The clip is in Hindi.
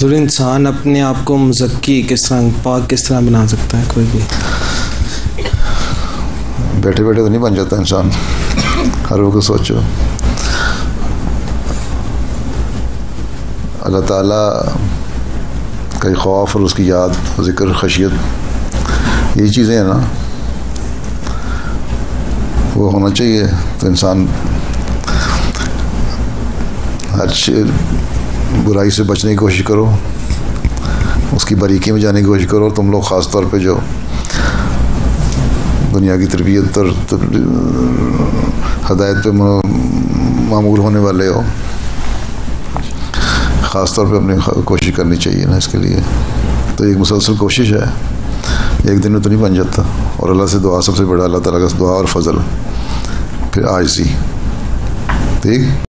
ज़रूर इंसान अपने आप को मुजक्की किस तरह, पाक किस तरह बना सकता है कोई भी। बैठे बैठे तो नहीं बन जाता इंसान। हर वक्त सोचो। अल्लाह ताला का खौफ और उसकी याद, ज़िक्र, खशियत यही चीज़ें हैं ना, वो होना चाहिए। तो इंसान हर बुराई से बचने की कोशिश करो। उसकी बारीकी में जाने की कोशिश करो तुम लोग ख़ास तौर पे जो दुनिया की तरबियत और हदायत पे मामूल होने वाले हो, ख़ास तौर पे अपनी कोशिश करनी चाहिए ना इसके लिए। तो एक मुसलसल कोशिश है, एक दिन में तो नहीं बन जाता। और अल्लाह से दुआ सबसे बड़ा, अल्लाह ताला का दुआ और फजल। फिर आज सी। ठीक?